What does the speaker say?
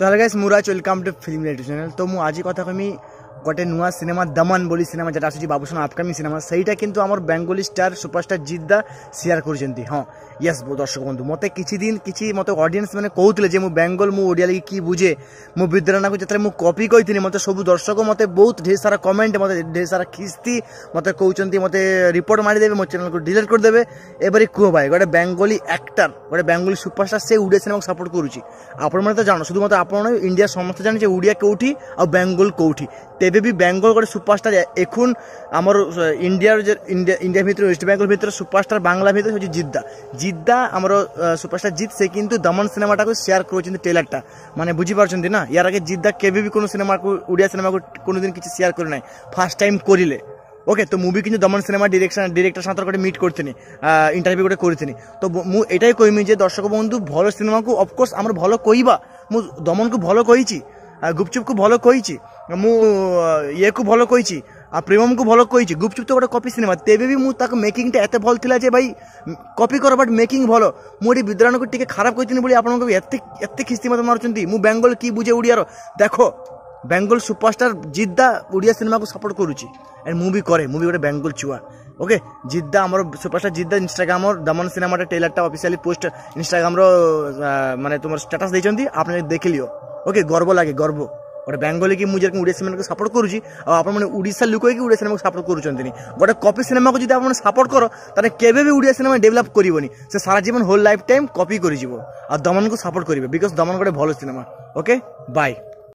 তাহলে guys মুরাজ welcome to film radio channel তো মু আজি কথা কমি গটে নুয়া সিনেমা দমন বলি সিনেমা যেটা আসছে বাবুসন আপকামিং সিনেমা, সেইটা কিন্তু আমার বেঙ্গলি স্টার সুপরস্টার জিদ্দা সেয়ার করছেন হ্যাঁ ইয়েস দর্শক বন্ধু, মতো কিছু দিন কিছু মতো অডিয়েন্স মানে কৌলে যে মু বেঙ্গল মু ওড়িয়া লাগে কি বুঝে, মু বিদ্যারানাকে যেতে মু কপি কইতি মতো সবু দর্শক মতো বহুত ঢের সারা কমেন্ট মতো ঢের সারা খিস্তি, মতো কৌছেন মতো রিপোর্ট মারি দেবে, মো চ্যানেলকে ডিলিট করে দেবে। এবারে কুহ ভাই, গোটে বেঙ্গলি আক্টর গোটে বেঙ্গলি সুপারস্টার সে ওড়িয়া সিনেমাকে সাপোর্ট করুচি। আপনার তো জানো, শুধুমাত্র আপনার ইন্ডিয়া সমস্ত জানে যে ওড়িয়া কেউঠি, আর বেঙ্গল কোটি তেবেবি বেঙ্গল গোটে সুপারস্টার, এখন আমার ইন্ডিয়ার যে, ইন্ডিয়া ইন্ডিয়া ভিতরে, ওয়েস্ট বেঙ্গল ভিতরে সুপারস্টার বাংলা ভিতরে হচ্ছে জিদ্দা। জিদ্দা আমার সুপারস্টার জিৎ, সে কিন্তু দমন সিনেমাটাকে সেয়ার করছেন ট্রেলারটা মানে বুঝিপারছেন না ইয়ার আগে জিদ্দা কেবে বি কোনো সিনেমাকে ওড়িয়া সিনেমাকে কোনোদিন কিছু সেয়ার করে নাই। ফার্স্ট টাইম করিলে। ওকে তো মুভি কিন্তু দমন সিনেমা ডিরেকশন ডিরেক্টর সাথে গোটে মিট করতেনি ইন্টারভিউ গোটে করতেনি তো মু, এটাই কইমি যে দর্শক বন্ধু, ভালো সিনেমাকে অফকোর্স আমার ভালো কইবা। মু দমনকে ভালো কইছি গুপচুপকে ভালো কইছি। ମୁଁ ଇଏକୁ ଭଲ କହିଛି ଆଉ ପ୍ରିମମ୍କୁ ଭଲ କହିଛି ଗୁପଚୁପ୍ ତ ଗୋଟେ କପି ସିନେମା ତେବେ ବି ମୁଁ ତାକୁ ମେକିଂଟା ଏତେ ଭଲ ଥିଲା ଯେ ଭାଇ କପି କର ବଟ୍ ମେକିଂ ଭଲ ମୁଁ ଏଠି ବିଦ୍ରାଣକୁ ଟିକେ ଖରାପ କହିଥିଲି ବୋଲି ଆପଣଙ୍କୁ ଏତେ ଏତେ ଖିସ୍ତି ମୋତେ ମାରୁଛନ୍ତି ମୁଁ ବେଙ୍ଗଲ କି ବୁଝେ ଓଡ଼ିଆର ଦେଖ ବେଙ୍ଗଲ ସୁପରଷ୍ଟାର ଜିଦ୍ଦା ଓଡ଼ିଆ ସିନେମାକୁ ସପୋର୍ଟ କରୁଛି ଆଣ୍ଡ ମୁଁ ବି କରେ ମୁଁ ବି ଗୋଟେ ବେଙ୍ଗଲ ଛୁଆ ওকে জিদ্দা আমার সুপারস্টার জিদ্দা ইনস্টাগ্রামর দমন সিনেমাটা ট্রেলারটা অফিসিয়ালি পোস্ট ইনস্টাগ্রামর মানে তোমার স্ট্যাটাস দিয়েছেন আপনারা দেখে লিও ওকে গর্ব লাগে গর্ব ଗୋଟେ ବେଙ୍ଗଲି କି ମୁଁ ଯେରକମ ଓଡ଼ିଆ ସିନେମାକୁ ସପୋର୍ଟ କରୁଛି ଆଉ ଆପଣମାନେ ଓଡ଼ିଶା ଲୋକ ହେଇକି ଓଡ଼ିଆ ସିନେମାକୁ ସପୋର୍ଟ କରୁଛନ୍ତି। ଗୋଟେ କପି ସିନେମାକୁ ଯଦି ଆପଣ ସପୋର୍ଟ କର ତାହେଲେ କେବେ ବି ଓଡ଼ିଆ ସିନେମା ଡେଭଲପ୍ କରିବନି। ସେ ସାରା ଜୀବନ ହୋଲ୍ ଲାଇଫ୍ ଟାଇମ୍ କପି କରିଯିବ। ଆଉ ଦମନକୁ ସପୋର୍ଟ କରିବେ ବିକଜ ଦମନ ଗୋଟେ ଭଲ ସିନେମା। Okay bye